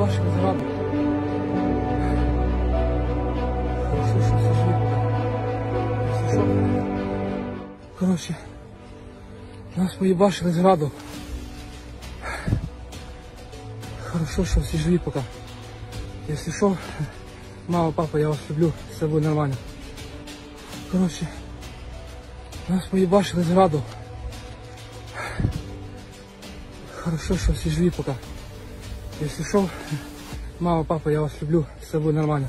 поїбашили зраду. Хорошо, що все живі пока. Якщо що. Коротше, нас поїбашили зраду. Хорошо, що всі живі пока. Якщо що, мама, папа, я вас люблю, все буде нормально. Коротше, нас поїбашили зраду. Хорошо, що всі живі пока. Якщо що, мама, папа, я вас люблю, все буде нормально.